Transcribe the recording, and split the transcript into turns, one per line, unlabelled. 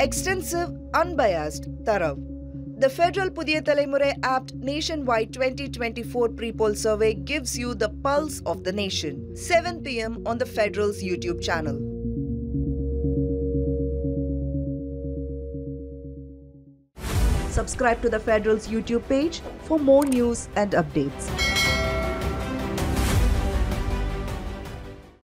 Extensive, unbiased, thorough. The Federal Puthiya Thalaimurai Apt Nationwide 2024 Pre-Poll Survey gives you the pulse of the nation. 7 p.m. on the Federal's YouTube channel. Subscribe to the Federal's YouTube page for more news and updates.